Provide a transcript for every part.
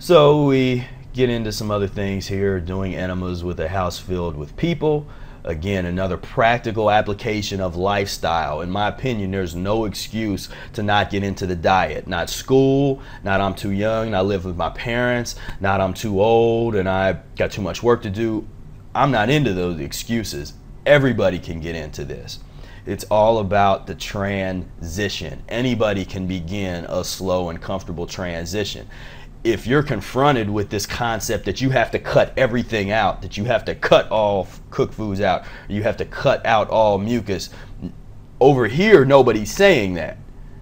So we get into some other things here, doing enemas with a house filled with people. Again, another practical application of lifestyle. In my opinion, there's no excuse to not get into the diet. Not school, not I'm too young, not live with my parents, not I'm too old and I got too much work to do. I'm not into those excuses. Everybody can get into this. It's all about the transition. Anybody can begin a slow and comfortable transition if you're confronted with this concept that you have to cut everything out, that you have to cut all cooked foods out, you have to cut out all mucus, over here nobody's saying that.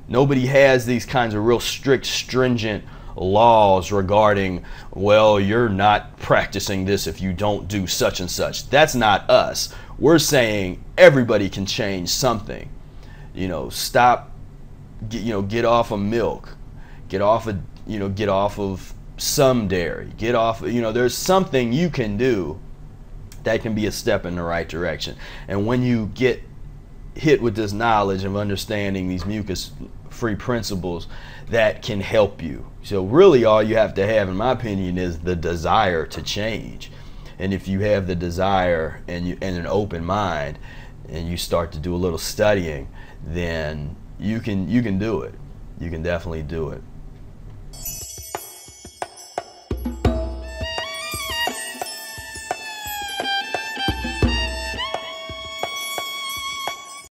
Nobody has these kinds of real strict, stringent laws regarding, well, you're not practicing this if you don't do such and such. That's not us. We're saying everybody can change something. You know, stop, you know, get off of milk, get off of you know, get off of some dairy, get off, you know, there's something you can do that can be a step in the right direction. And when you get hit with this knowledge of understanding these mucus free principles, that can help you. So, really, all you have to have, in my opinion, is the desire to change. And if you have the desire and, you, and an open mind, and you start to do a little studying, then you can you can do it. You can definitely do it.